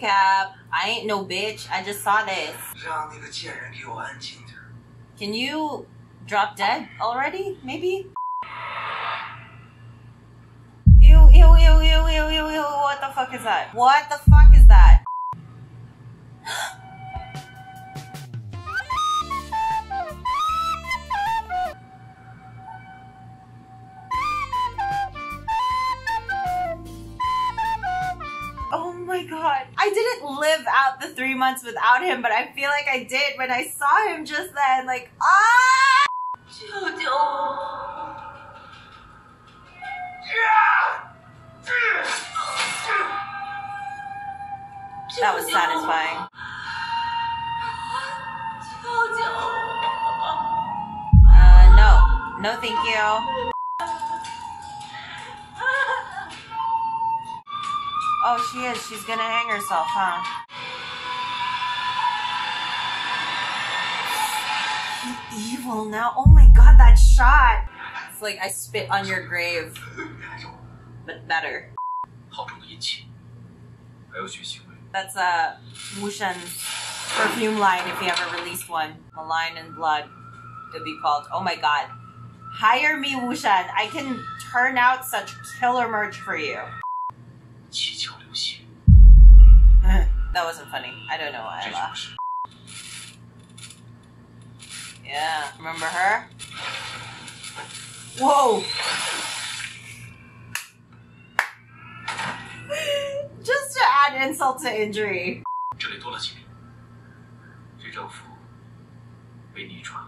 cab. I ain't no bitch. I just saw this. Can you drop dead already? Maybe? Ew, ew, ew, ew, ew, ew, ew. What the fuck is that? What the fuck is that? the three months without him, but I feel like I did when I saw him just then. Like, ah! That was satisfying. Uh, no. No, thank you. Oh, she is. She's gonna hang herself, huh? evil now. Oh my god, that shot! It's like I spit on your grave. But better. That's a uh, Wuxian perfume line if he ever released one. A line in blood. It'd be called. Oh my god. Hire me, Wuxian. I can turn out such killer merch for you. that wasn't funny. I don't know why I laughed. 是 Yeah, remember her? Whoa! Just to add insult to injury. 这里多了几名，这政府被逆转，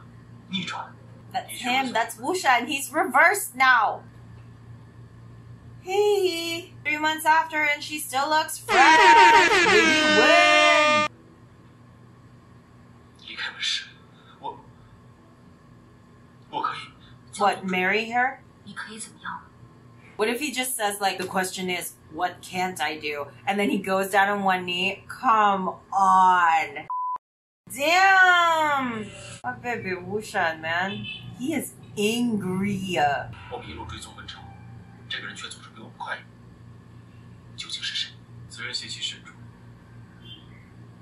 逆转。 That's him. That's Wushan. He's reversed now. Hey, three months after, and she still looks fresh. We win. 离开门市， What, marry her? What if he just says, like, the question is, what can't I do? And then he goes down on one knee? Come on. Damn! My baby Wuxian, man. He is angry. 我们一路追踪文成，这个人却总是比我们快。究竟是谁？此人邪气深重，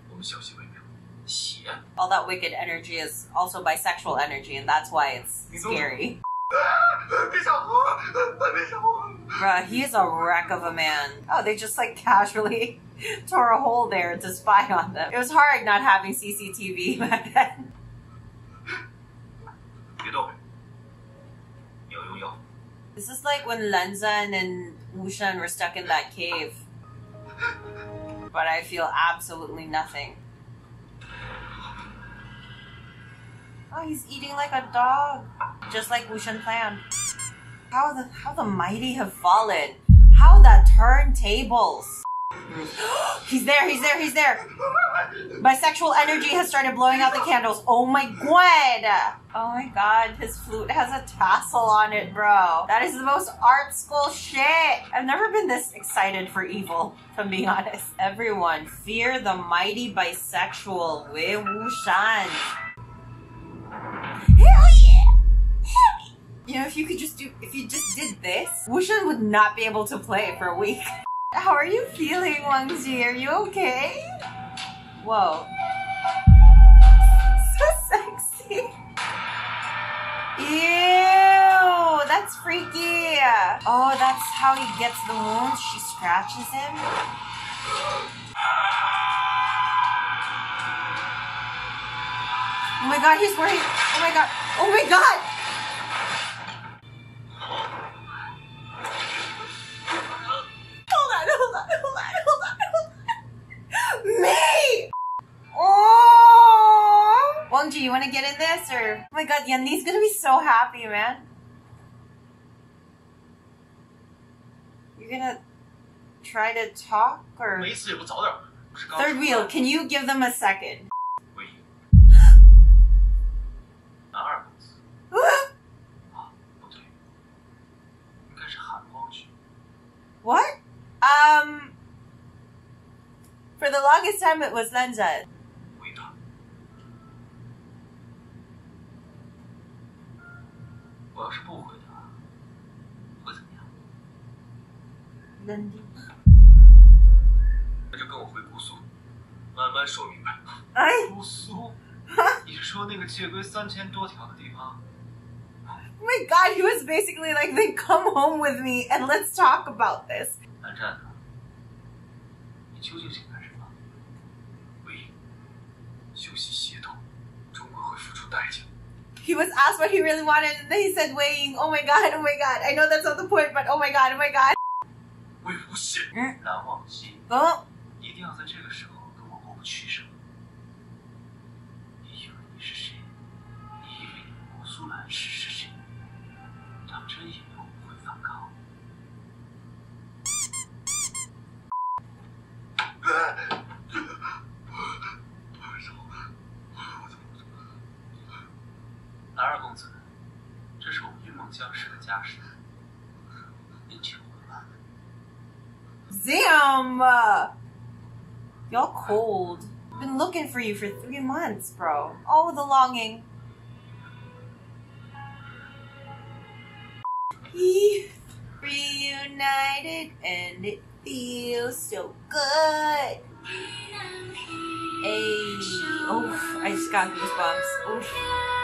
我们小心为妙。邪。All that wicked energy is also bisexual energy, and that's why it's scary. Bruh, he's a wreck of a man. Oh, they just like casually tore a hole there to spy on them. It was hard not having CCTV back then. This is like when Lan Zhan and Wuxian were stuck in that cave. But I feel absolutely nothing. Oh, he's eating like a dog. Just like Wuxian planned. How the how the mighty have fallen. How the turntables. he's there, he's there, he's there. Bisexual energy has started blowing out the candles. Oh my god. Oh my god, his flute has a tassel on it, bro. That is the most art school shit. I've never been this excited for evil, I'm being honest. Everyone, fear the mighty bisexual Wei Wuxian. Hell if you could just do, if you just did this, Wuxian would not be able to play for a week. How are you feeling, Wang Ji? Are you okay? Whoa. So sexy. Ew, that's freaky. Oh, that's how he gets the wounds. She scratches him. Oh my god, he's wearing. Oh my god. Oh my god. You want to get in this? Or, oh my god, Yandi's going to be so happy, man. You're going to try to talk or? Third wheel, can you give them a second? what? Um, for the longest time it was Lenza. Oh my god, he was basically like, then come home with me and let's talk about this. He was asked what he really wanted, and then he said Wei Ying. Oh my god, oh my god. I know that's not the point, but oh my god, oh my god. 难忘兮，一定要在这个时候。Damn. uh, Y'all cold. Been looking for you for three months, bro. Oh, the longing. Reunited and it feels so good. Hey, oof, I just got goosebumps. Oof.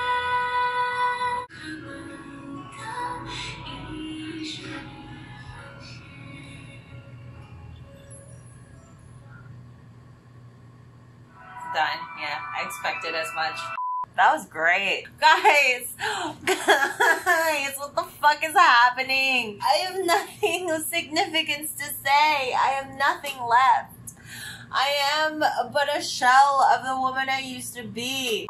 Done. Yeah, I expected as much. That was great. Guys, guys, what the fuck is happening? I have nothing of significance to say. I have nothing left. I am but a shell of the woman I used to be.